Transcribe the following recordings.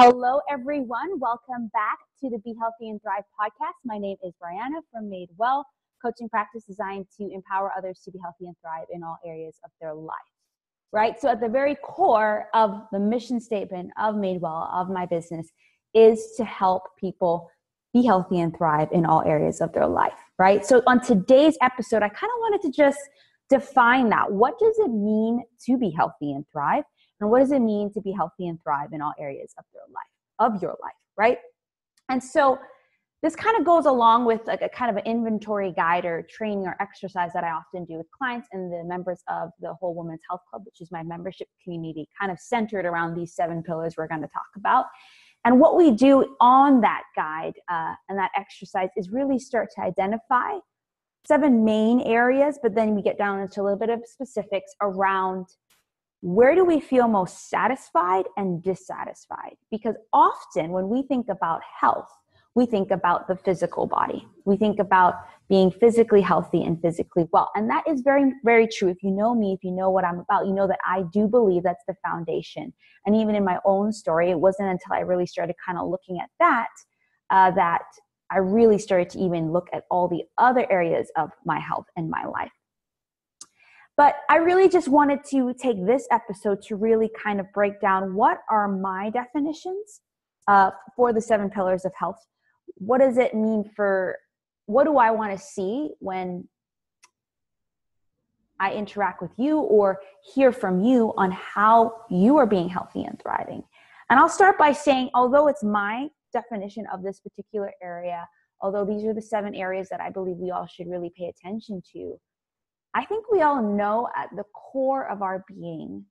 Hello, everyone. Welcome back to the Be Healthy and Thrive podcast. My name is Brianna from Made Well, coaching practice designed to empower others to be healthy and thrive in all areas of their life. Right? So, at the very core of the mission statement of Made Well, of my business, is to help people be healthy and thrive in all areas of their life. Right? So, on today's episode, I kind of wanted to just define that. What does it mean to be healthy and thrive? And what does it mean to be healthy and thrive in all areas of your life, of your life, right? And so this kind of goes along with like a kind of an inventory guide or training or exercise that I often do with clients and the members of the Whole Woman's Health Club, which is my membership community, kind of centered around these seven pillars we're going to talk about. And what we do on that guide uh, and that exercise is really start to identify seven main areas, but then we get down into a little bit of specifics around where do we feel most satisfied and dissatisfied? Because often when we think about health, we think about the physical body. We think about being physically healthy and physically well. And that is very, very true. If you know me, if you know what I'm about, you know that I do believe that's the foundation. And even in my own story, it wasn't until I really started kind of looking at that uh, that I really started to even look at all the other areas of my health and my life. But I really just wanted to take this episode to really kind of break down what are my definitions uh, for the seven pillars of health. What does it mean for, what do I want to see when I interact with you or hear from you on how you are being healthy and thriving? And I'll start by saying, although it's my definition of this particular area, although these are the seven areas that I believe we all should really pay attention to, I think we all know at the core of our being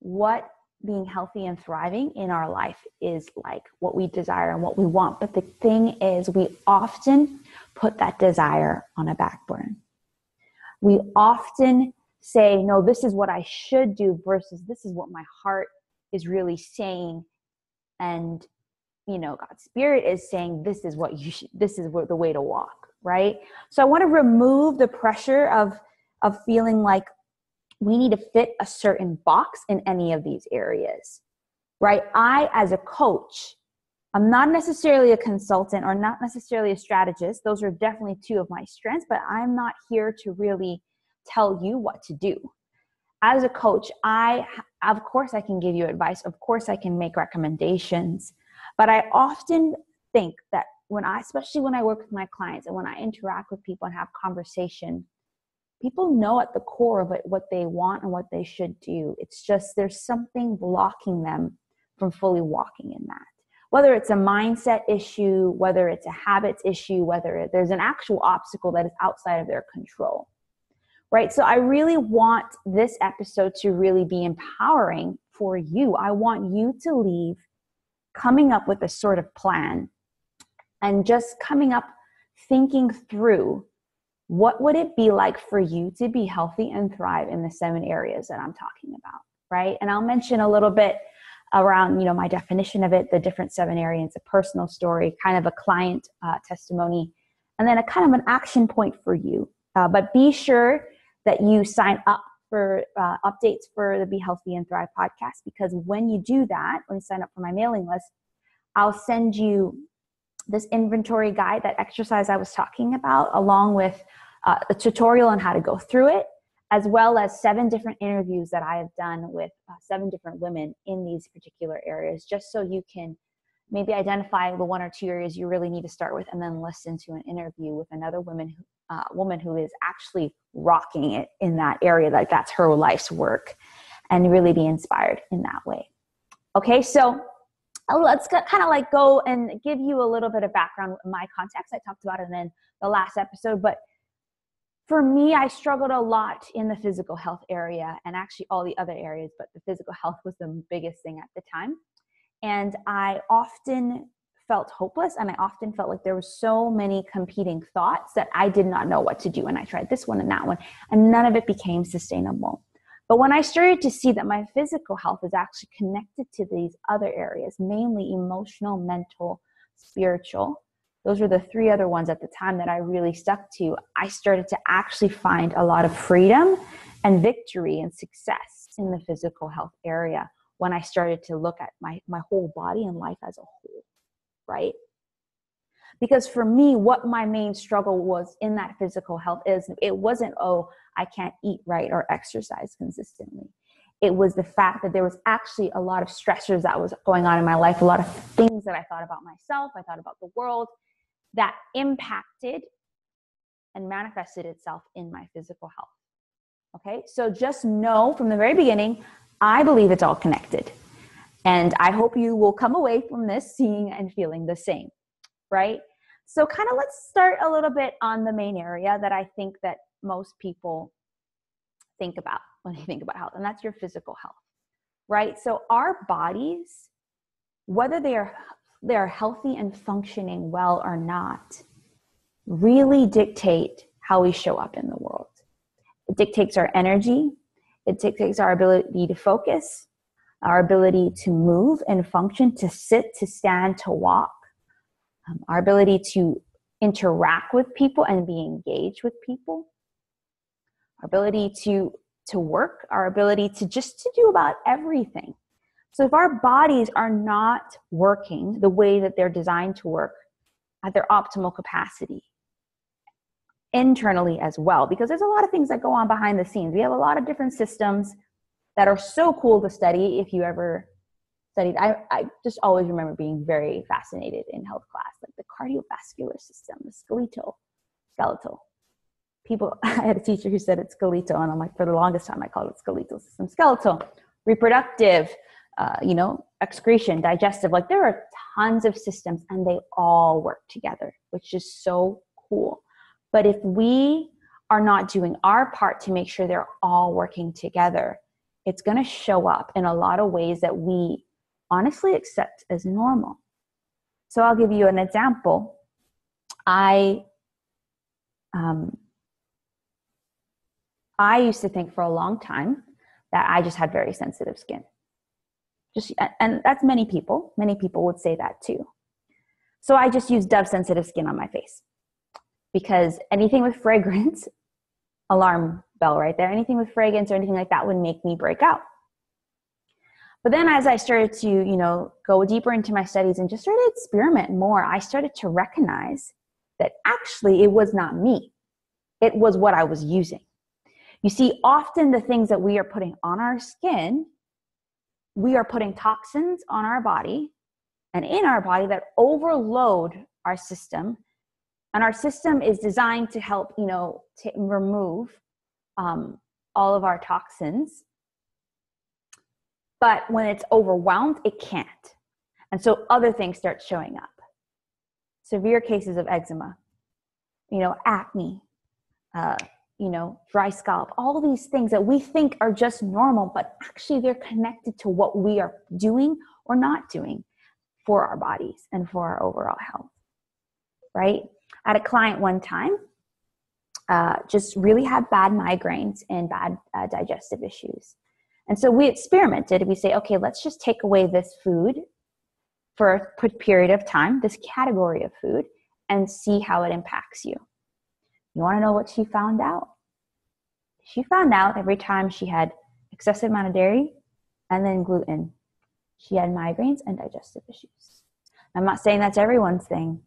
what being healthy and thriving in our life is like, what we desire and what we want. But the thing is, we often put that desire on a back burner. We often say, no, this is what I should do versus this is what my heart is really saying. And, you know, God's spirit is saying, this is what you should, this is what the way to walk, right? So I want to remove the pressure of, of feeling like we need to fit a certain box in any of these areas, right? I, as a coach, I'm not necessarily a consultant or not necessarily a strategist. Those are definitely two of my strengths, but I'm not here to really tell you what to do. As a coach, I, of course, I can give you advice. Of course, I can make recommendations. But I often think that when I, especially when I work with my clients and when I interact with people and have conversation, people know at the core of it what they want and what they should do. It's just there's something blocking them from fully walking in that. Whether it's a mindset issue, whether it's a habits issue, whether there's an actual obstacle that is outside of their control. Right? So I really want this episode to really be empowering for you. I want you to leave coming up with a sort of plan and just coming up thinking through what would it be like for you to be healthy and thrive in the seven areas that I'm talking about, right? And I'll mention a little bit around, you know, my definition of it, the different seven areas, a personal story, kind of a client uh, testimony, and then a kind of an action point for you. Uh, but be sure that you sign up for uh, updates for the Be Healthy and Thrive podcast because when you do that, when you sign up for my mailing list, I'll send you this inventory guide, that exercise I was talking about, along with uh, a tutorial on how to go through it, as well as seven different interviews that I have done with uh, seven different women in these particular areas, just so you can maybe identify the one or two areas you really need to start with, and then listen to an interview with another woman who, uh, woman who is actually rocking it in that area, like that's her life's work, and really be inspired in that way. Okay, so let's kind of like go and give you a little bit of background my context i talked about it in the last episode but for me, I struggled a lot in the physical health area and actually all the other areas, but the physical health was the biggest thing at the time. And I often felt hopeless and I often felt like there were so many competing thoughts that I did not know what to do. And I tried this one and that one, and none of it became sustainable. But when I started to see that my physical health is actually connected to these other areas, mainly emotional, mental, spiritual, those were the three other ones at the time that I really stuck to. I started to actually find a lot of freedom and victory and success in the physical health area when I started to look at my, my whole body and life as a whole, right? Because for me, what my main struggle was in that physical health is it wasn't, oh, I can't eat right or exercise consistently. It was the fact that there was actually a lot of stressors that was going on in my life, a lot of things that I thought about myself, I thought about the world that impacted and manifested itself in my physical health. Okay, so just know from the very beginning, I believe it's all connected. And I hope you will come away from this seeing and feeling the same, right? So, kind of let's start a little bit on the main area that I think that most people think about when they think about health, and that's your physical health, right? So, our bodies, whether they are they are healthy and functioning well or not, really dictate how we show up in the world. It dictates our energy, it dictates our ability to focus, our ability to move and function, to sit, to stand, to walk, um, our ability to interact with people and be engaged with people, our ability to to work, our ability to just to do about everything. So if our bodies are not working the way that they're designed to work at their optimal capacity, internally as well because there's a lot of things that go on behind the scenes. We have a lot of different systems that are so cool to study if you ever studied. I, I just always remember being very fascinated in health class, like the cardiovascular system, the skeletal, skeletal. People, I had a teacher who said it's skeletal, and I'm like, for the longest time, I called it skeletal system. Skeletal, reproductive, uh, you know, excretion, digestive. Like there are tons of systems, and they all work together, which is so cool. But if we are not doing our part to make sure they're all working together, it's going to show up in a lot of ways that we honestly accept as normal. So I'll give you an example. I um, I used to think for a long time that I just had very sensitive skin. Just and that's many people. Many people would say that too. So I just use Dove sensitive skin on my face because anything with fragrance, alarm bell right there, anything with fragrance or anything like that would make me break out. But then as I started to, you know, go deeper into my studies and just started to experiment more, I started to recognize that actually it was not me. It was what I was using. You see, often the things that we are putting on our skin, we are putting toxins on our body and in our body that overload our system. And our system is designed to help you know to remove um, all of our toxins. But when it's overwhelmed it can't. And so other things start showing up. Severe cases of eczema you know acne uh, you know dry scalp all these things that we think are just normal but actually they're connected to what we are doing or not doing for our bodies and for our overall health right I had a client one time uh, just really had bad migraines and bad uh, digestive issues. And so we experimented. We say, okay, let's just take away this food for a period of time, this category of food, and see how it impacts you. You want to know what she found out? She found out every time she had excessive amount of dairy and then gluten, she had migraines and digestive issues. I'm not saying that's everyone's thing,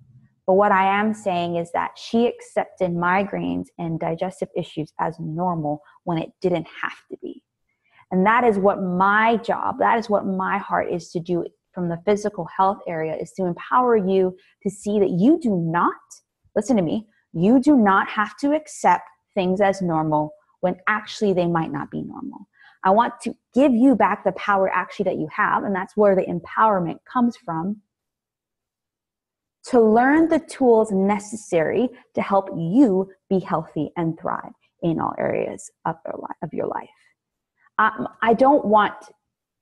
but what I am saying is that she accepted migraines and digestive issues as normal when it didn't have to be. And that is what my job, that is what my heart is to do from the physical health area is to empower you to see that you do not, listen to me, you do not have to accept things as normal when actually they might not be normal. I want to give you back the power actually that you have, and that's where the empowerment comes from to learn the tools necessary to help you be healthy and thrive in all areas of your life. Um, I don't want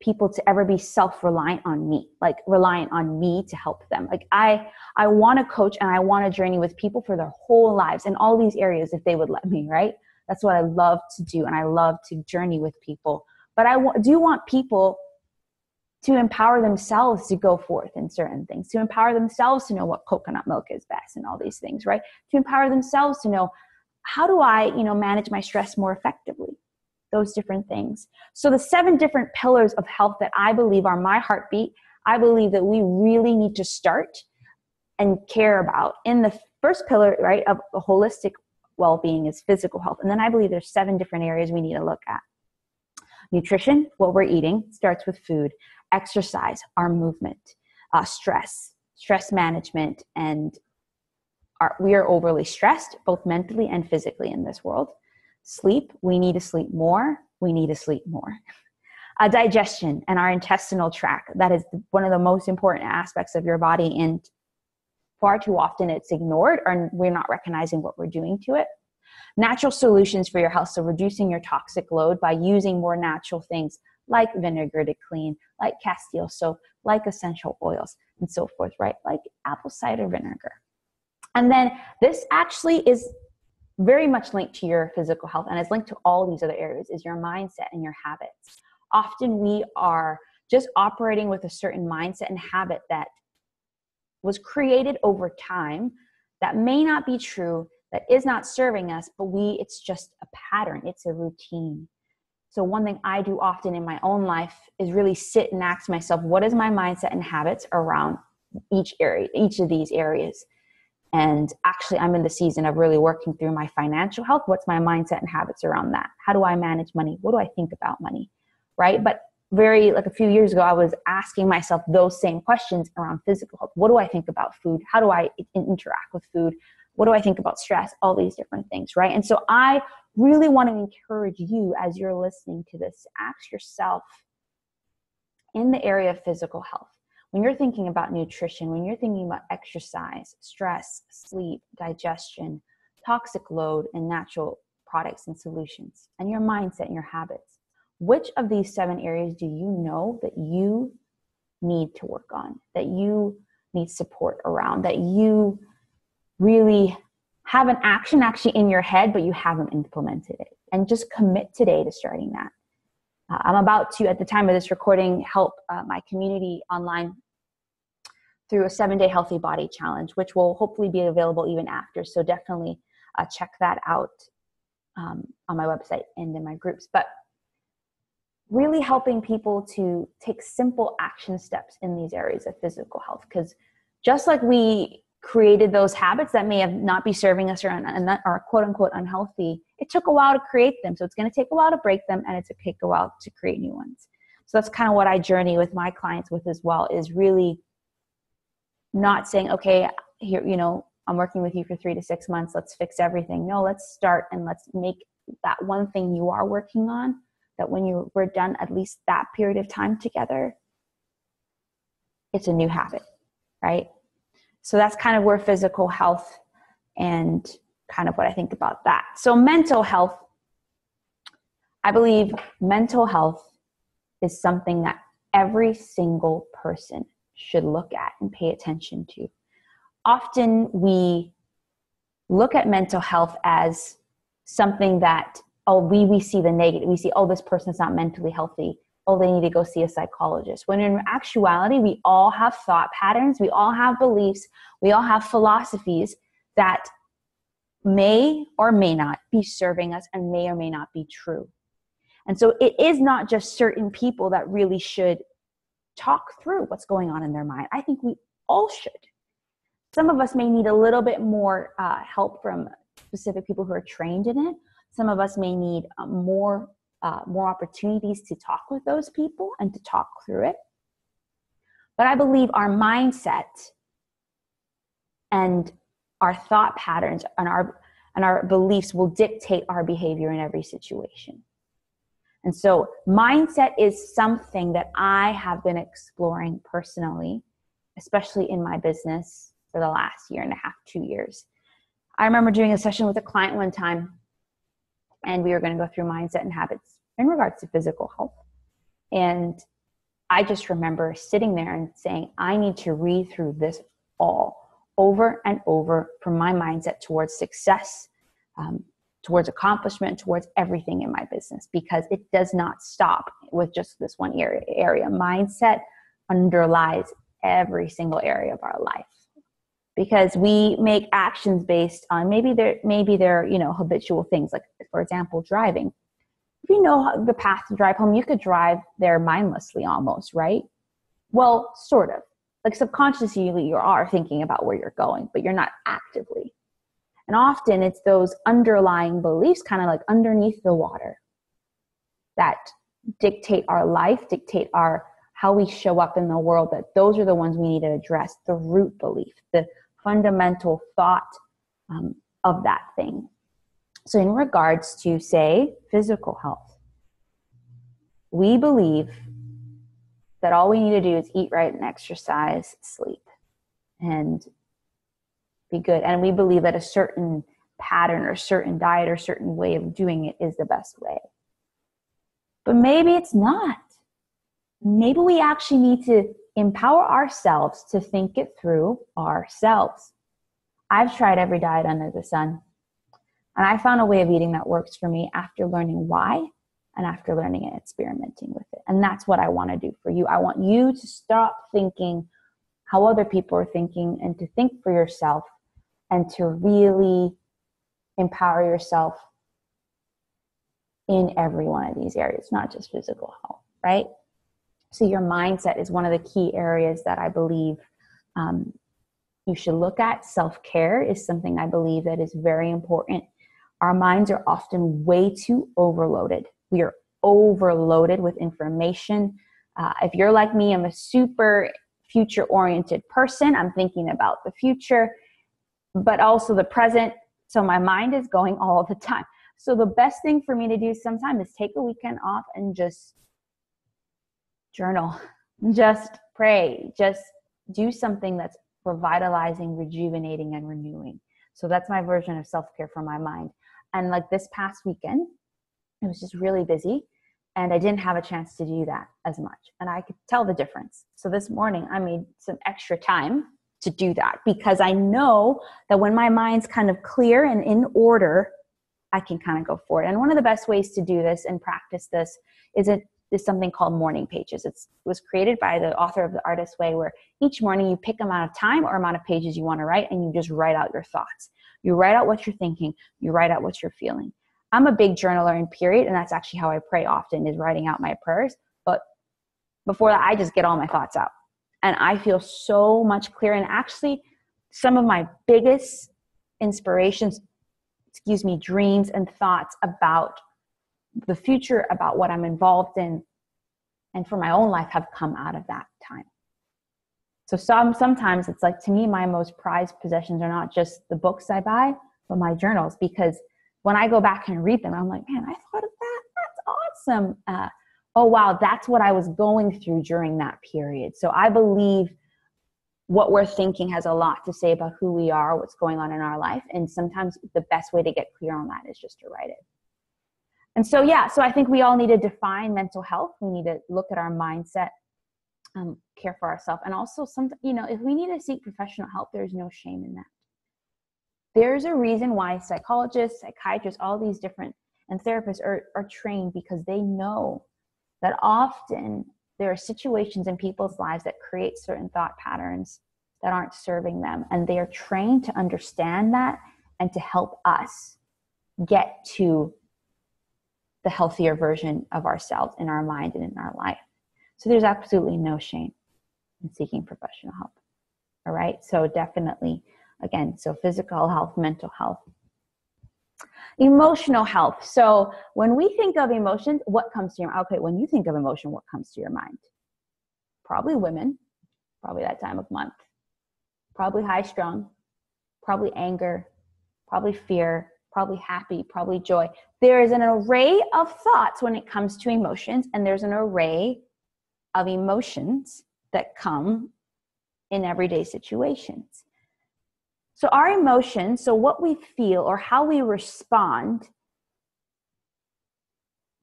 people to ever be self-reliant on me like reliant on me to help them like i i want to coach and i want to journey with people for their whole lives in all these areas if they would let me right that's what i love to do and i love to journey with people but I do want people to empower themselves to go forth in certain things, to empower themselves to know what coconut milk is best and all these things, right? To empower themselves to know how do I, you know, manage my stress more effectively? those different things. So, the seven different pillars of health that I believe are my heartbeat, I believe that we really need to start and care about. In the first pillar, right, of a holistic well being is physical health. And then I believe there's seven different areas we need to look at. Nutrition, what we're eating, starts with food. Exercise, our movement. Uh, stress, stress management, and our, we are overly stressed, both mentally and physically in this world. Sleep, we need to sleep more. We need to sleep more. Uh, digestion and our intestinal tract, that is one of the most important aspects of your body. And far too often it's ignored or we're not recognizing what we're doing to it. Natural solutions for your health, so reducing your toxic load by using more natural things like vinegar to clean, like Castile soap, like essential oils, and so forth, right? Like apple cider vinegar. And then this actually is very much linked to your physical health and is linked to all these other areas is your mindset and your habits. Often we are just operating with a certain mindset and habit that was created over time that may not be true that is not serving us but we it's just a pattern. It's a routine. So one thing i do often in my own life is really sit and ask myself what is my mindset and habits around each area each of these areas? And actually i'm in the season of really working through my financial health. What's my mindset and habits around that? How do i manage money? What do i think about money? Right? But very like a few years ago i was asking myself those same questions around physical health. What do i think about food? How do i interact with food? What do i think about stress? All these different things right? And so i really want to encourage you as you're listening to this ask yourself in the area of physical health when you're thinking about nutrition when you're thinking about exercise stress sleep digestion toxic load and natural products and solutions and your mindset and your habits which of these seven areas do you know that you need to work on, that you need support around, that you really have an action actually in your head, but you haven't implemented it? And just commit today to starting that. Uh, I'm about to, at the time of this recording, help uh, my community online through a seven day healthy body challenge, which will hopefully be available even after. So definitely uh, check that out um, on my website and in my groups. But really helping people to take simple action steps in these areas of physical health. Because just like we created those habits that may have not be serving us or are quote unquote unhealthy it took a while to create them. So it's going to take a while to break them and it's going to take a while to create new ones. So that's kind of what i journey with my clients with as well is really not saying okay here you know i'm working with you for three to six months let's fix everything. No let's start and let's make that one thing you are working on that when you were done at least that period of time together, it's a new habit, right? So that's kind of where physical health and kind of what I think about that. So, mental health, I believe mental health is something that every single person should look at and pay attention to. Often we look at mental health as something that oh we we see the negative. We see oh this person's not mentally healthy. Oh they need to go see a psychologist. When in actuality we all have thought patterns. We all have beliefs. We all have philosophies that may or may not be serving us and may or may not be true. And so it is not just certain people that really should talk through what's going on in their mind. I think we all should. Some of us may need a little bit more uh, help from specific people who are trained in it some of us may need uh, more uh, more opportunities to talk with those people and to talk through it. But I believe our mindset and our thought patterns and our and our beliefs will dictate our behavior in every situation. And so, mindset is something that I have been exploring personally, especially in my business for the last year and a half, two years. I remember doing a session with a client one time and we were going to go through mindset and habits in regards to physical health. And I just remember sitting there and saying, I need to read through this all over and over from my mindset towards success, um, towards accomplishment, towards everything in my business, because it does not stop with just this one area. area. Mindset underlies every single area of our life because we make actions based on maybe there maybe they're you know habitual things like for example driving if you know the path to drive home, you could drive there mindlessly almost, right? Well, sort of. Like subconsciously, you are thinking about where you're going, but you're not actively. And often it's those underlying beliefs, kind of like underneath the water, that dictate our life, dictate our how we show up in the world. That those are the ones we need to address. The root belief, the fundamental thought um, of that thing. So, in regards to, say, physical health, we believe that all we need to do is eat right and exercise, sleep, and be good. And we believe that a certain pattern or certain diet or certain way of doing it is the best way. But maybe it's not. Maybe we actually need to empower ourselves to think it through ourselves. I've tried every diet under the sun. And I found a way of eating that works for me after learning why and after learning and experimenting with it. And that's what I want to do for you. I want you to stop thinking how other people are thinking and to think for yourself and to really empower yourself in every one of these areas, not just physical health, right? So, your mindset is one of the key areas that I believe um, you should look at. Self care is something I believe that is very important our minds are often way too overloaded. We are overloaded with information. Uh, if you're like me, I'm a super future oriented person. I'm thinking about the future, but also the present. So my mind is going all the time. So the best thing for me to do sometimes is take a weekend off and just journal, just pray, just do something that's revitalizing, rejuvenating, and renewing. So that's my version of self care for my mind. And like this past weekend, it was just really busy and I didn't have a chance to do that as much. And I could tell the difference. So this morning, I made some extra time to do that because I know that when my mind's kind of clear and in order, I can kind of go for it. And one of the best ways to do this and practice this is it is something called morning pages. It's, it was created by the author of The Artist Way, where each morning you pick amount of time or amount of pages you want to write, and you just write out your thoughts. You write out what you're thinking, you write out what you're feeling. I'm a big journaler in period, and that's actually how I pray often is writing out my prayers. But before that, I just get all my thoughts out. And I feel so much clearer. And actually, some of my biggest inspirations, excuse me, dreams and thoughts about the future, about what I'm involved in, and for my own life have come out of that time. So some sometimes it's like to me my most prized possessions are not just the books I buy, but my journals because when I go back and read them, I'm like, man, I thought of that. That's awesome. Uh, oh wow, that's what I was going through during that period. So I believe what we're thinking has a lot to say about who we are, what's going on in our life, and sometimes the best way to get clear on that is just to write it. And so yeah, so I think we all need to define mental health. We need to look at our mindset um, care for ourselves and also some you know if we need to seek professional help there's no shame in that. There's a reason why psychologists psychiatrists all these different and therapists are, are trained because they know that often there are situations in people's lives that create certain thought patterns that aren't serving them. And they are trained to understand that and to help us get to the healthier version of ourselves in our mind and in our life so there's absolutely no shame in seeking professional help. All right. So definitely, again, so physical health, mental health. Emotional health. So when we think of emotions, what comes to your mind? Okay, when you think of emotion, what comes to your mind? Probably women, probably that time of month. Probably high strung, probably anger, probably fear, probably happy, probably joy. There is an array of thoughts when it comes to emotions, and there's an array of emotions that come in everyday situations. So, our emotions, so what we feel or how we respond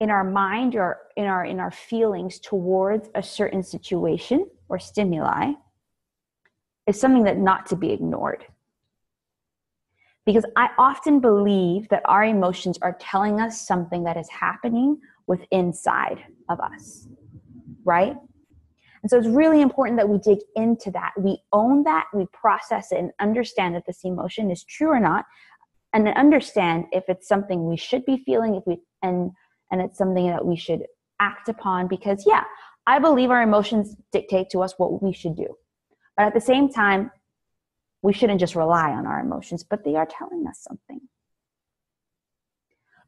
in our mind or in our in our feelings towards a certain situation or stimuli is something that not to be ignored because i often believe that our emotions are telling us something that is happening with inside of us right? And so it's really important that we dig into that. We own that, we process it, and understand if this emotion is true or not, and understand if it's something we should be feeling, if we and and it's something that we should act upon because, yeah, I believe our emotions dictate to us what we should do. But at the same time, we shouldn't just rely on our emotions, but they are telling us something.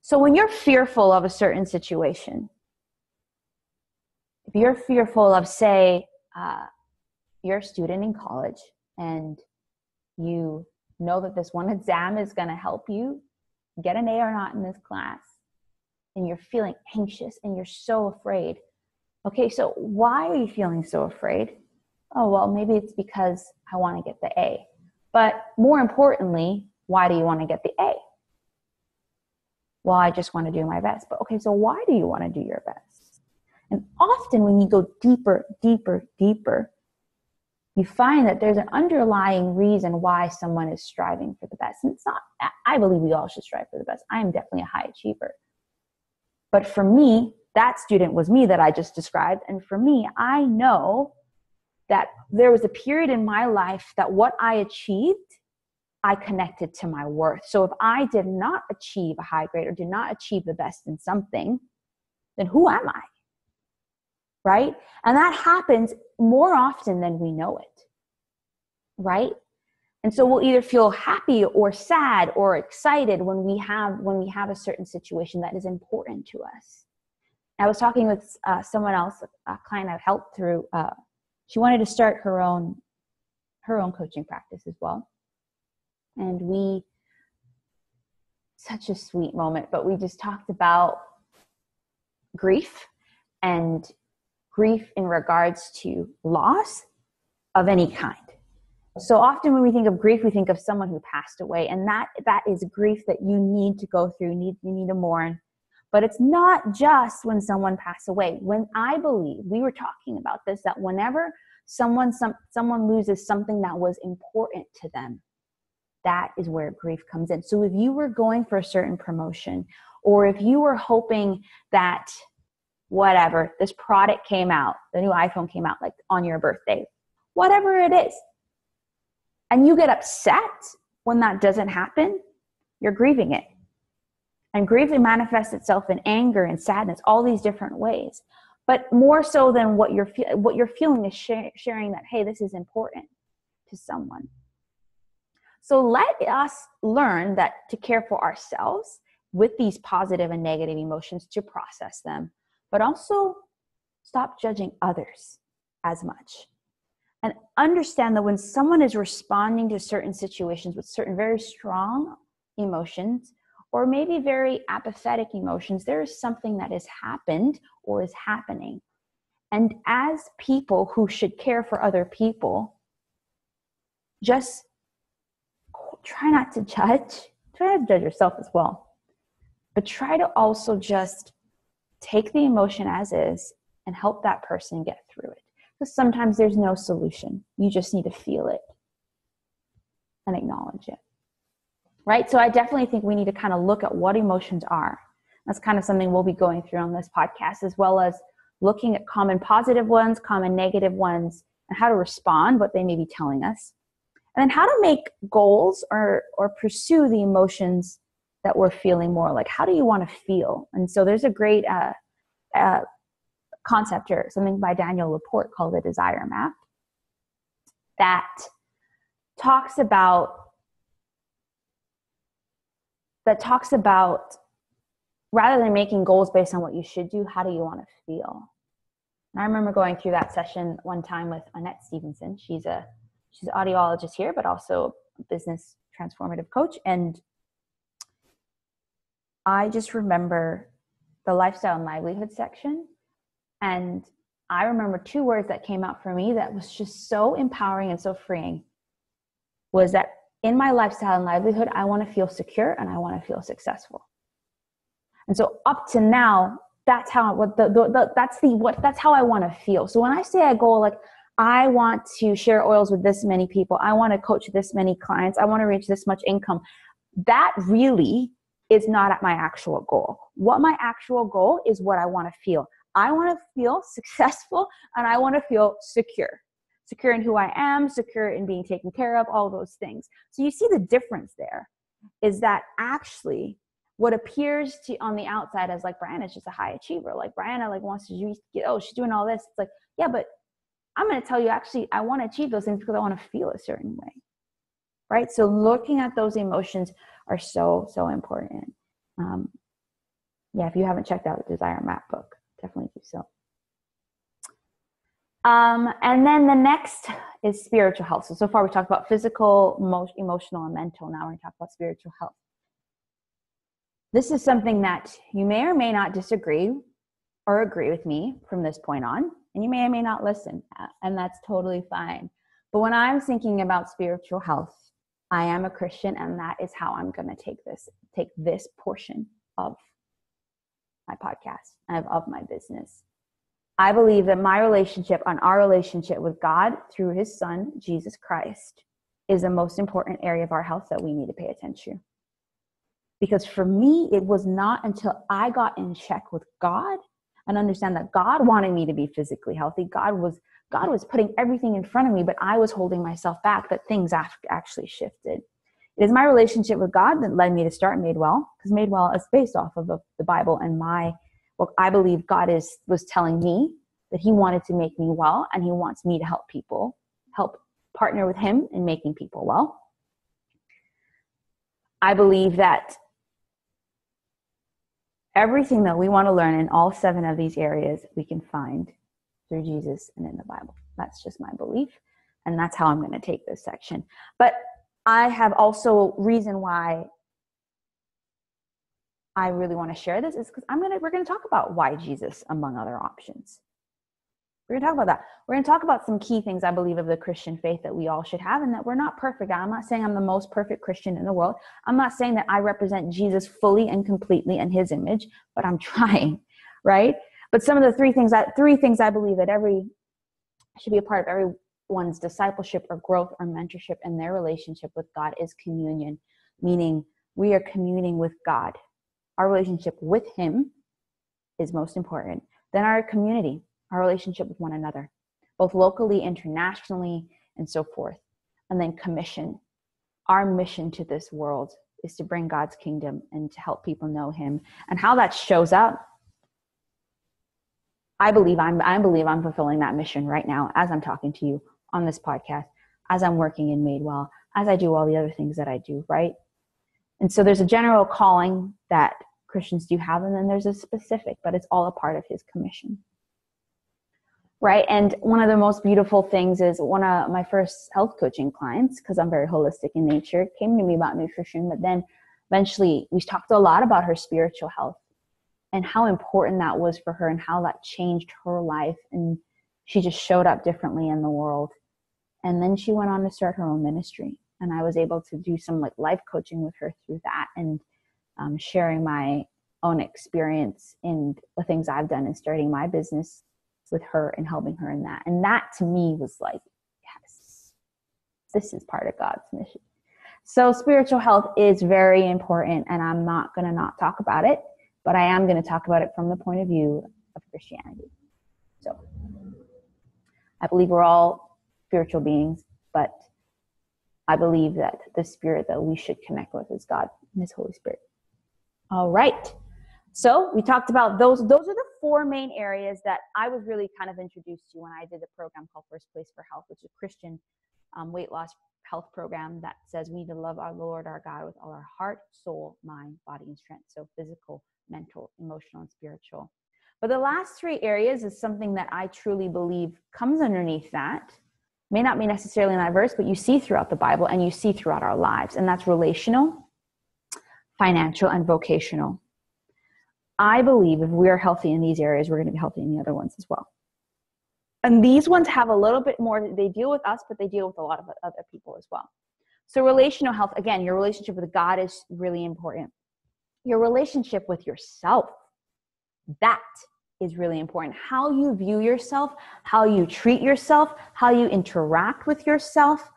So when you're fearful of a certain situation, if you're fearful of, say, uh, you're a student in college and you know that this one exam is going to help you get an A or not in this class, and you're feeling anxious and you're so afraid. Okay, so why are you feeling so afraid? Oh, well, maybe it's because I want to get the A. But more importantly, why do you want to get the A? Well, I just want to do my best. But okay, so why do you want to do your best? And often when you go deeper, deeper, deeper, you find that there's an underlying reason why someone is striving for the best. And it's not, I believe we all should strive for the best. I am definitely a high achiever. But for me, that student was me that I just described. And for me, I know that there was a period in my life that what I achieved, I connected to my worth. So if I did not achieve a high grade or did not achieve the best in something, then who am I? Right? And that happens more often than we know it. Right? And so we'll either feel happy or sad or excited when we have when we have a certain situation that is important to us. I was talking with uh, someone else, a client I've helped through uh, she wanted to start her own her own coaching practice as well. And we such a sweet moment but we just talked about grief and grief in regards to loss of any kind. So often when we think of grief we think of someone who passed away and that that is grief that you need to go through need you need to mourn but it's not just when someone passed away. When I believe, we were talking about this, that whenever someone some, someone loses something that was important to them, that is where grief comes in. So if you were going for a certain promotion, or if you were hoping that whatever, this product came out, the new iPhone came out like on your birthday, whatever it is, and you get upset when that doesn't happen, you're grieving it. And grief manifests itself in anger and sadness, all these different ways. But more so than what you're fe- what you're feeling is sh- sharing that hey, this is important to someone. So let us learn that to care for ourselves with these positive and negative emotions to process them, but also stop judging others as much. And understand that when someone is responding to certain situations with certain very strong emotions, or maybe very apathetic emotions, there is something that has happened or is happening. And as people who should care for other people, just try not to judge. Try not to judge yourself as well. But try to also just take the emotion as is and help that person get through it. Because sometimes there's no solution. You just need to feel it and acknowledge it right? So I definitely think we need to kind of look at what emotions are. That's kind of something we'll be going through on this podcast, as well as looking at common positive ones, common negative ones, and how to respond, what they may be telling us. And then how to make goals or, or pursue the emotions that we're feeling more like. How do you want to feel? And so there's a great uh, uh, concept or something by Danielle LaPorte called the desire map that talks about that talks about rather than making goals based on what you should do, how do you want to feel? And I remember going through that session one time with Annette Stevenson. She's a she's an audiologist here, but also a business transformative coach. And I just remember the lifestyle and livelihood section. And I remember two words that came out for me that was just so empowering and so freeing was that in my lifestyle and livelihood, I want to feel secure and I want to feel successful. And so up to now, that's how what the, the, the that's the what that's how I want to feel. So when I say I go like I want to share oils with this many people, I want to coach this many clients, I want to reach this much income, that really is not at my actual goal. What my actual goal is what I want to feel. I want to feel successful and I want to feel secure secure in who I am, secure in being taken care of, all those things. So you see the difference there is that actually what appears to on the outside as like Brianna is just a high achiever. Like Brianna like wants to get oh she's doing all this. It's like yeah, but I'm going to tell you actually I want to achieve those things because I want to feel a certain way. Right. So looking at those emotions are so so important. Um, yeah, if you haven't checked out the Desire Map book, definitely do so. Um, and then the next is spiritual health. So so far we talked about physical, emotional, and mental. Now we're going to talk about spiritual health. This is something that you may or may not disagree or agree with me from this point on, and you may or may not listen, and that's totally fine. But when I'm thinking about spiritual health, I am a Christian, and that is how I'm going to take this take this portion of my podcast of, of my business. I believe that my relationship on our relationship with God through His Son Jesus Christ is the most important area of our health that we need to pay attention because for me, it was not until I got in check with God and understand that God wanted me to be physically healthy. God was God was putting everything in front of me, but I was holding myself back that things actually shifted. It is my relationship with God that led me to start Madewell, because Madewell is based off of the Bible and my what I believe God is was telling me that He wanted to make me well, and He wants me to help people, help partner with Him in making people well. I believe that everything that we want to learn in all seven of these areas we can find through Jesus and in the Bible. That's just my belief. And that's how I'm going to take this section. But I have also reason why I really want to share this is because I'm gonna we're gonna talk about why Jesus among other options. We're to talk about that. We're to talk about some key things I believe of the Christian faith that we all should have and that we're not perfect. I'm not saying I'm the most perfect Christian in the world. I'm not saying that I represent Jesus fully and completely in his image, but I'm trying, right? But some of the three things that three things I believe that every should be a part of everyone's discipleship or growth or mentorship in their relationship with God is communion, meaning we are communing with God. Our relationship with him is most important. Then our community, our relationship with one another, both locally, internationally, and so forth. And then commission. Our mission to this world is to bring God's kingdom and to help people know Him. And how that shows up, I believe I'm I believe I'm fulfilling that mission right now as I'm talking to you on this podcast, as I'm working in Madewell, as I do all the other things that I do, right? And so there's a general calling that Christians do have, and then there's a specific, but it's all a part of his commission. Right? And one of the most beautiful things is one of my first health coaching clients because i'm very holistic in nature came to me about nutrition but then eventually we talked a lot about her spiritual health and how important that was for her and how that changed her life and she just showed up differently in the world. And then she went on to start her own ministry and i was able to do some like life coaching with her through that and um, sharing my own experience in the things i've done in starting my business with her and helping her in that. And that to me was like, yes, this is part of God's mission. So spiritual health is very important, and I'm not going to not talk about it, but I am going to talk about it from the point of view of Christianity. So I believe we're all spiritual beings, but I believe that the spirit that we should connect with is God and His Holy Spirit. All right. So we talked about those. Those are the four main areas that I was really kind of introduced to when I did the program called First Place for Health, which is a Christian um, weight loss health program that says we need to love our Lord our God with all our heart, soul, mind, body, and strength. So physical, mental, emotional, and spiritual. But the last three areas is something that I truly believe comes underneath that. May not be necessarily in that verse, but you see throughout the Bible and you see throughout our lives, and that's relational, financial, and vocational. I believe if we are healthy in these areas, we're going to be healthy in the other ones as well. And these ones have a little bit more, they deal with us, but they deal with a lot of other people as well. So, relational health, again, your relationship with God is really important. Your relationship with yourself, that is really important. How you view yourself, how you treat yourself, how you interact with yourself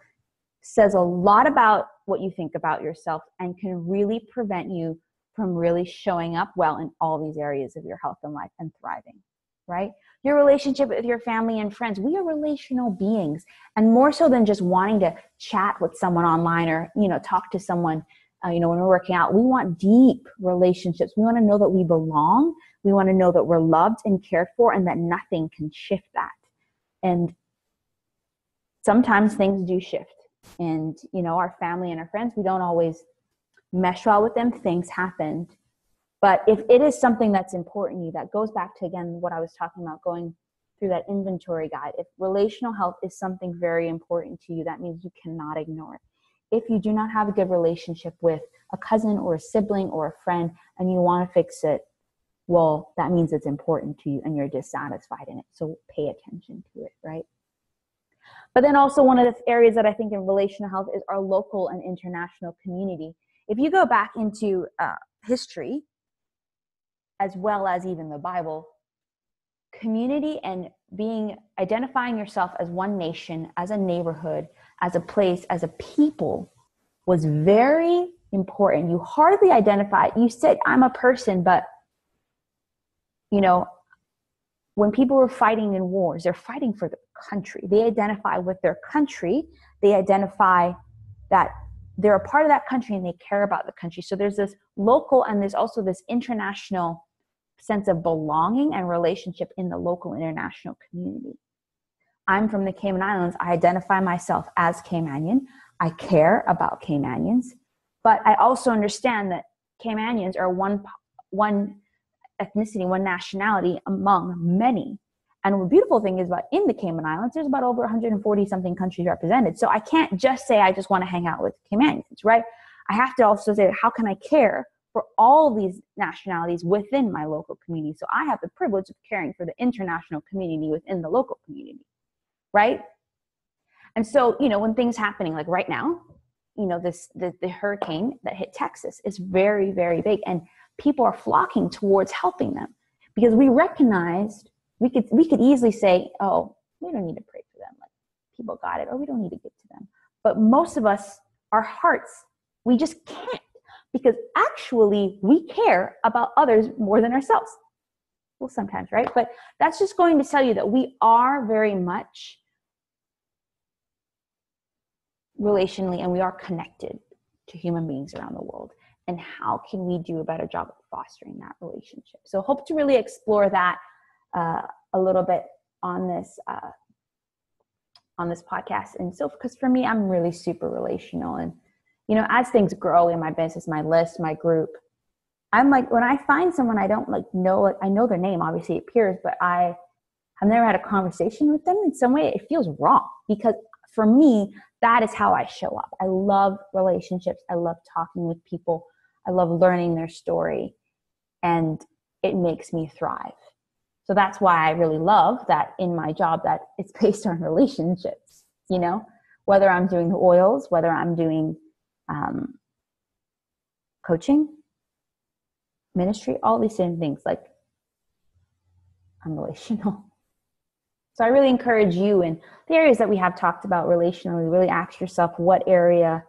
says a lot about what you think about yourself and can really prevent you from really showing up well in all these areas of your health and life and thriving, right? Your relationship with your family and friends. We are relational beings. And more so than just wanting to chat with someone online or, you know, talk to someone uh, you know, when we're working out, we want deep relationships. We want to know that we belong. We want to know that we're loved and cared for and that nothing can shift that. And sometimes things do shift. And, you know, our family and our friends, we don't always mesh well with them. Things happen. But if it is something that's important to you, that goes back to, again, what I was talking about going through that inventory guide. If relational health is something very important to you, that means you cannot ignore it if you do not have a good relationship with a cousin or a sibling or a friend and you want to fix it, well, that means it's important to you and you're dissatisfied in it. So pay attention to it, right? But then also, one of the areas that I think in relational health is our local and international community. If you go back into uh, history, as well as even the Bible, community and being identifying yourself as one nation, as a neighborhood, as a place, as a people was very important. You hardly identify, you said, I'm a person, but, you know, when people were fighting in wars, they're fighting for the country. They identify with their country. They identify that they're a part of that country and they care about the country. So there's this local and there's also this international sense of belonging and relationship in the local international community. I'm from the Cayman Islands. I identify myself as Caymanian. I care about Caymanians, but I also understand that Caymanians are one one ethnicity, one nationality among many. And the beautiful thing is about in the Cayman Islands, there's about over 140 something countries represented. So I can't just say I just want to hang out with Caymanians, right? I have to also say how can I care for all these nationalities within my local community? So I have the privilege of caring for the international community within the local community right? And so, you know, when things happening like right now, you know, this the, the hurricane that hit Texas is very, very big, and people are flocking towards helping them because we recognized we could we could easily say, oh, we don't need to pray for them, like people got it, or we don't need to give to them. But most of us, our hearts, we just can't because actually we care about others more than ourselves. Well, sometimes, right? But that's just going to tell you that we are very much relationally and we are connected to human beings around the world. And how can we do a better job of fostering that relationship? So hope to really explore that uh, a little bit on this uh, on this podcast. And so because for me i'm really super relational. And you know as things grow in my business my list my group i'm like when i find someone i don't like know like i know their name obviously it appears but i have never had a conversation with them. In some way it feels wrong because for me that is how I show up. I love relationships. I love talking with people. I love learning their story. And it makes me thrive. So that's why I really love that in my job that it's based on relationships, you know, whether I'm doing the oils, whether I'm doing um, coaching, ministry, all these same things. Like I'm relational. So I really encourage you in the areas that we have talked about relationally, really ask yourself what area,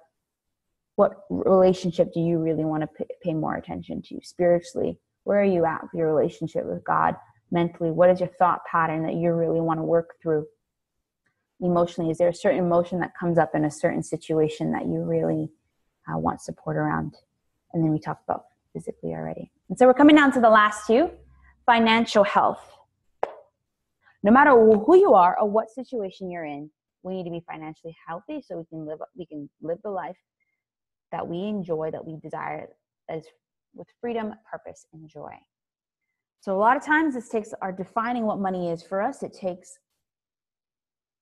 what relationship do you really want to pay more attention to spiritually? Where are you at with your relationship with God mentally? What is your thought pattern that you really want to work through? Emotionally, is there a certain emotion that comes up in a certain situation that you really uh, want support around? And then we talked about physically already. And so we're coming down to the last two financial health no matter who you are or what situation you're in, we need to be financially healthy so we can live we can live the life that we enjoy, that we desire as with freedom, purpose, and joy. So a lot of times this takes our defining what money is for us. It takes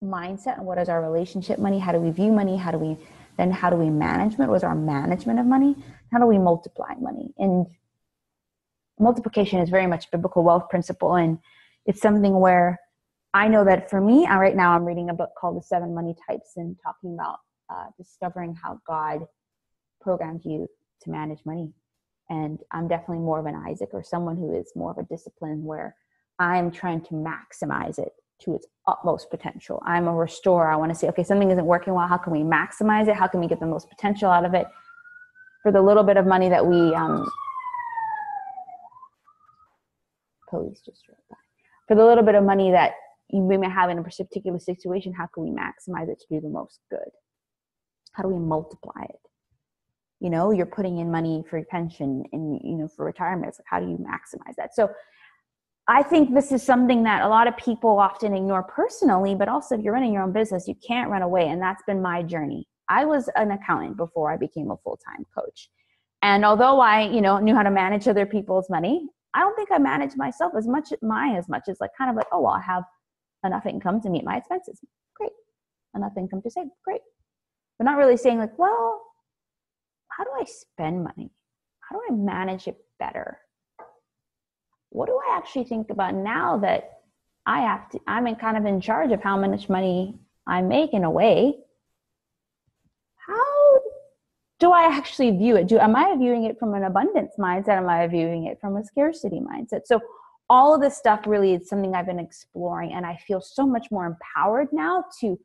mindset and what is our relationship money? How do we view money? How do we then how do we manage it? What is our management of money? How do we multiply money? And multiplication is very much biblical wealth principle and it's something where I know that for me, right now I'm reading a book called The Seven Money Types and talking about uh, discovering how God programmed you to manage money. And I'm definitely more of an Isaac or someone who is more of a discipline where I'm trying to maximize it to its utmost potential. I'm a restorer. I want to say, okay, something isn't working well. How can we maximize it? How can we get the most potential out of it? For the little bit of money that we, um, police just For the little bit of money that we may have in a particular situation, how can we maximize it to do the most good? How do we multiply it? you know you're putting in money for your pension and you know for retirement. It's like how do you maximize that? So i think this is something that a lot of people often ignore personally but also if you're running your own business you can't run away and that's been my journey. I was an accountant before i became a full-time coach. And although i you know knew how to manage other people's money i don't think i managed myself as much mine as much. As like kind of like oh well i have enough income to meet my expenses great enough income to save great but not really saying like well how do I spend money? How do I manage it better? What do I actually think about now that I have to, I'm in kind of in charge of how much money I make in a way? How do I actually view it? Do am I viewing it from an abundance mindset? Am I viewing it from a scarcity mindset? So all of this stuff really is something I've been exploring, and I feel so much more empowered now to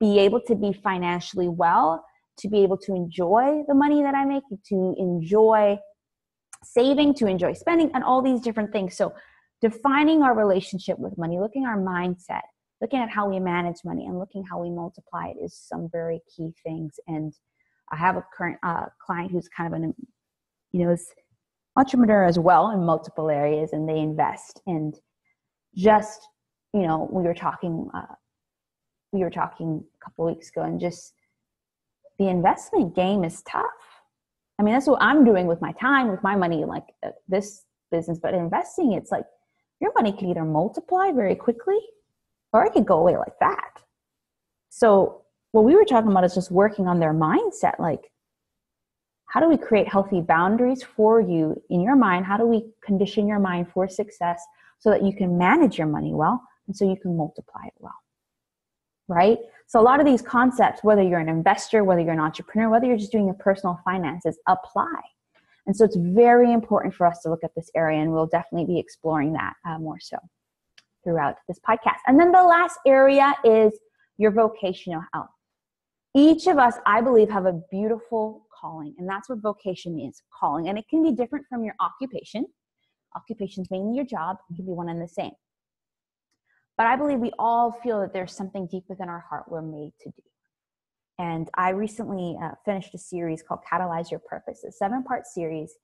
be able to be financially well to be able to enjoy the money that I make, to enjoy saving, to enjoy spending, and all these different things. So, defining our relationship with money, looking our mindset, looking at how we manage money, and looking how we multiply it is some very key things. And I have a current uh, client who's kind of an, you know, is entrepreneur as well in multiple areas, and they invest. And just, you know, we were talking, uh, we were talking a couple weeks ago, and just the investment game is tough. I mean, that's what I'm doing with my time, with my money, like uh, this business. But investing, it's like your money can either multiply very quickly or it could go away like that. So, what we were talking about is just working on their mindset. Like, how do we create healthy boundaries for you in your mind? How do we condition your mind for success so that you can manage your money well and so you can multiply it well? Right? So a lot of these concepts, whether you're an investor, whether you're an entrepreneur, whether you're just doing your personal finances, apply. And so it's very important for us to look at this area, and we'll definitely be exploring that uh, more so throughout this podcast. And then the last area is your vocational health. Each of us, I believe, have a beautiful calling, and that's what vocation means calling. And it can be different from your occupation. Occupation is mainly your job, it can be one and the same. But I believe we all feel that there's something deep within our heart we're made to do. And I recently uh, finished a series called Catalyze Your Purpose, a seven part series.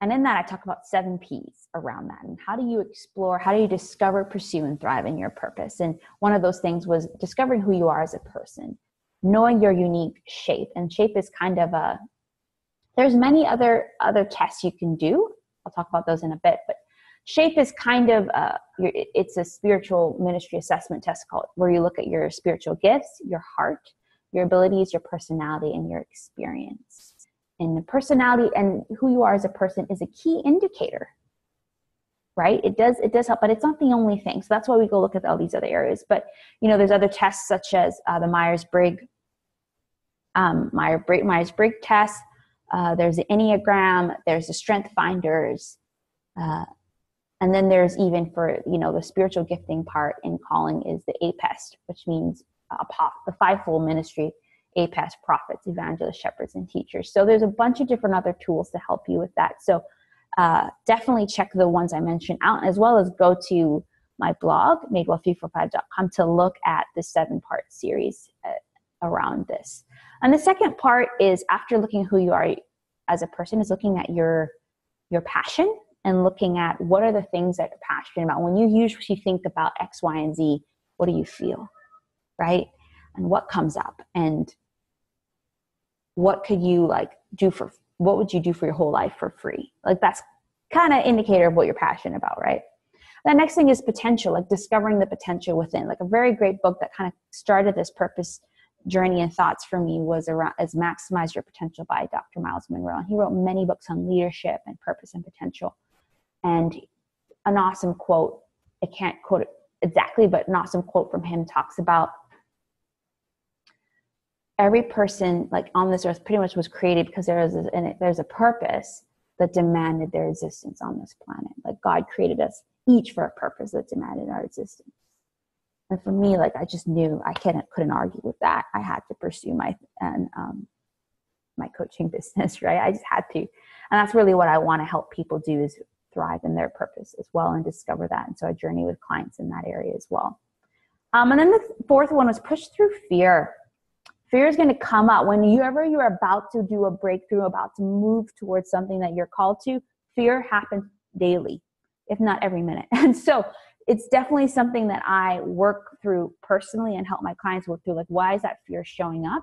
And in that, I talk about seven P's around that. And how do you explore, how do you discover, pursue, and thrive in your purpose? And one of those things was discovering who you are as a person, knowing your unique shape. And shape is kind of a, there's many other other tests you can do. I'll talk about those in a bit, but shape is kind of uh, it's a spiritual ministry assessment test called where you look at your spiritual gifts your heart your abilities your personality and your experience. And the personality and who you are as a person is a key indicator right? It does it does help but it's not the only thing. So that's why we go look at all these other areas. But you know there's other tests such as uh, the myers-briggs um, myers-briggs test uh, there's the enneagram there's the strength finders uh, and then there's even for you know the spiritual gifting part in calling is the apest which means uh, the fivefold ministry apest prophets evangelists shepherds and teachers. So there's a bunch of different other tools to help you with that. So uh, definitely check the ones i mentioned out as well as go to my blog madewell345.com to look at the seven part series uh, around this and the second part is after looking who you are as a person is looking at your your passion and looking at what are the things that you're passionate about. When you usually think about X, Y, and Z, what do you feel? Right? And what comes up? And what could you like do for what would you do for your whole life for free? Like that's kind of indicator of what you're passionate about, right? The next thing is potential, like discovering the potential within. Like a very great book that kind of started this purpose journey and thoughts for me was around as maximize your potential by dr myles munroe. And he wrote many books on leadership and purpose and potential. And an awesome quote i can't quote it exactly but an awesome quote from him talks about every person like on this earth pretty much was created because there is a, and there's a purpose that demanded their existence on this planet. Like god created us each for a purpose that demanded our existence and for me like i just knew i couldn't couldn't argue with that i had to pursue my and um, my coaching business right i just had to and that's really what i want to help people do is thrive in their purpose as well and discover that. And so I journey with clients in that area as well. Um, and then the fourth one was push through fear. fear is going to come up whenever you're about to do a breakthrough, about to move towards something that you're called to. Fear happens daily, if not every minute. And so it's definitely something that I work through personally and help my clients work through. Like, why is that fear showing up?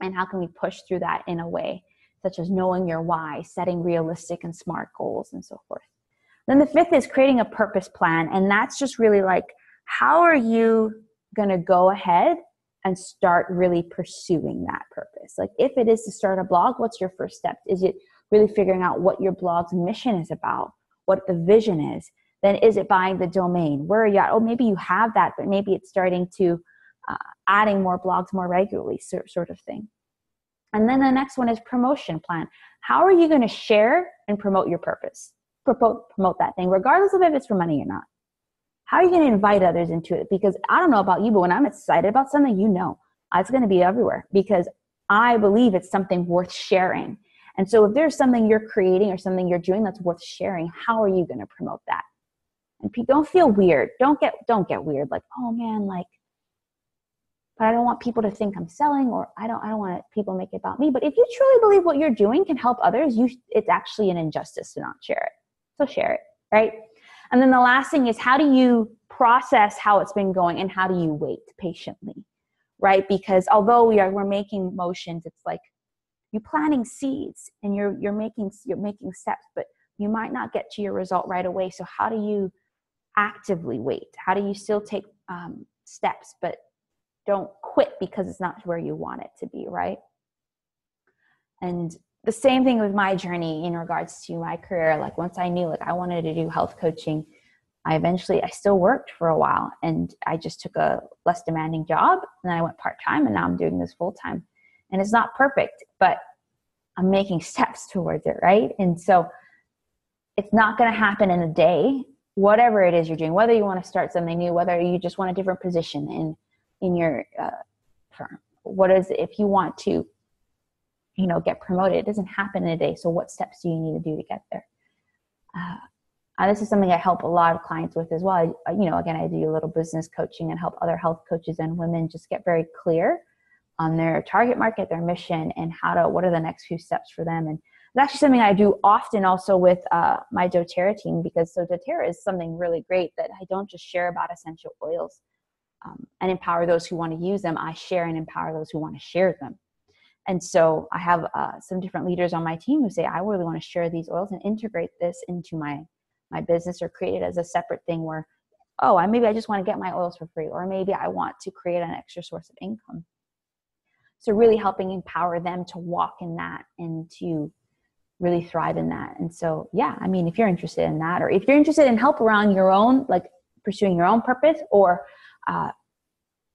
And how can we push through that in a way such as knowing your why, setting realistic and smart goals, and so forth. Then the fifth is creating a purpose plan. And that's just really like, how are you going to go ahead and start really pursuing that purpose? Like, if it is to start a blog, what's your first step? Is it really figuring out what your blog's mission is about, what the vision is? Then is it buying the domain? Where are you at? Oh, maybe you have that, but maybe it's starting to uh, adding more blogs more regularly, sort of thing. And then the next one is promotion plan. How are you going to share and promote your purpose? Promote, promote that thing, regardless of if it's for money or not. How are you going to invite others into it? Because I don't know about you, but when I'm excited about something, you know, it's going to be everywhere because I believe it's something worth sharing. And so if there's something you're creating or something you're doing that's worth sharing, how are you going to promote that? And don't feel weird. Don't get don't get weird like, "Oh man, like but I don't want people to think I'm selling or I don't I don't want people make it about me. But if you truly believe what you're doing can help others, you it's actually an injustice to not share it. So share it, right? And then the last thing is how do you process how it's been going and how do you wait patiently? Right? Because although we are we're making motions, it's like you're planting seeds and you're you're making you're making steps, but you might not get to your result right away. So how do you actively wait? How do you still take um, steps, but don't quit because it's not where you want it to be, right? And the same thing with my journey in regards to my career. Like once I knew like I wanted to do health coaching, I eventually I still worked for a while and I just took a less demanding job and I went part-time and now I'm doing this full time. And it's not perfect, but I'm making steps towards it, right? And so it's not going to happen in a day. Whatever it is you're doing, whether you want to start something new, whether you just want a different position in in your uh, firm what is if you want to you know get promoted it doesn't happen in a day so what steps do you need to do to get there? Uh, this is something i help a lot of clients with as well. I, you know again i do a little business coaching and help other health coaches and women just get very clear on their target market their mission and how to what are the next few steps for them and it's actually something I do often also with uh, my doTERRA team because so doTERRA is something really great that I don't just share about essential oils um, and empower those who want to use them. I share and empower those who want to share them. And so I have uh, some different leaders on my team who say, I really want to share these oils and integrate this into my, my business or create it as a separate thing where, oh, I, maybe I just want to get my oils for free, or maybe I want to create an extra source of income. So really helping empower them to walk in that and to really thrive in that. And so, yeah, I mean, if you're interested in that, or if you're interested in help around your own, like pursuing your own purpose, or uh,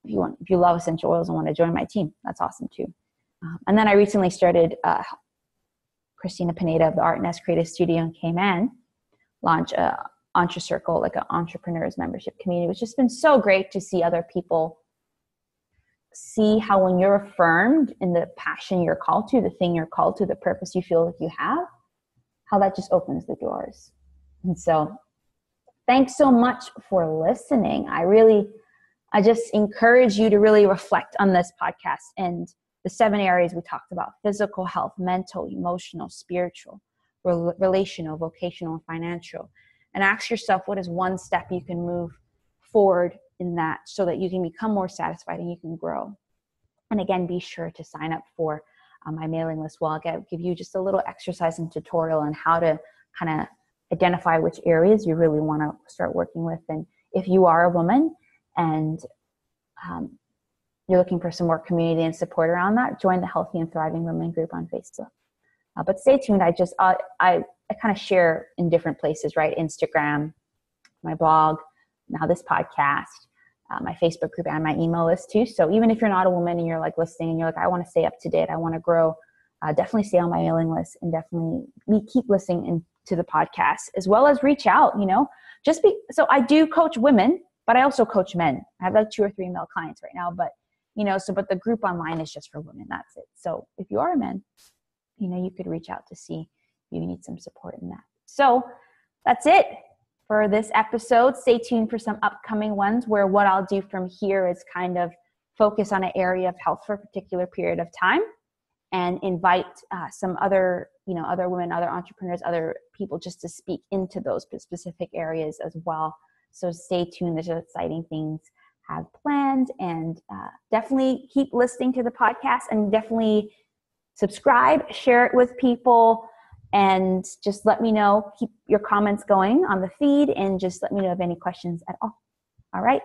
if you want if you love essential oils and want to join my team that's awesome too um, and then i recently started uh, christina pineda of the art nest creative studio in cayman launch a entre circle like an entrepreneurs membership community which has been so great to see other people see how when you're affirmed in the passion you're called to the thing you're called to the purpose you feel like you have how that just opens the doors and so thanks so much for listening i really I just encourage you to really reflect on this podcast and the seven areas we talked about physical health, mental, emotional, spiritual, relational, vocational, and financial. And ask yourself what is one step you can move forward in that so that you can become more satisfied and you can grow. And again, be sure to sign up for uh, my mailing list. Well, I'll give you just a little exercise and tutorial on how to kind of identify which areas you really want to start working with. And if you are a woman, and um, you're looking for some more community and support around that, join the Healthy and Thriving Women group on Facebook. Uh, but stay tuned. I just uh, I I kind of share in different places, right? Instagram, my blog, now this podcast, uh, my Facebook group, and my email list too. So even if you're not a woman and you're like listening and you're like, I want to stay up to date, I want to grow, uh, definitely stay on my mailing list and definitely keep listening in, to the podcast as well as reach out. You know, just be so I do coach women but I also coach men. I have like two or three male clients right now, but you know, so but the group online is just for women. That's it. So if you are a man, you know, you could reach out to see if you need some support in that. So that's it for this episode. Stay tuned for some upcoming ones where what I'll do from here is kind of focus on an area of health for a particular period of time and invite uh, some other you know other women other entrepreneurs other people just to speak into those specific areas as well. So stay tuned. There's exciting things have planned and uh, definitely keep listening to the podcast and definitely subscribe share it with people and just let me know keep your comments going on the feed and just let me know of any questions at all. All right.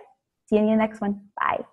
See you in the next one. Bye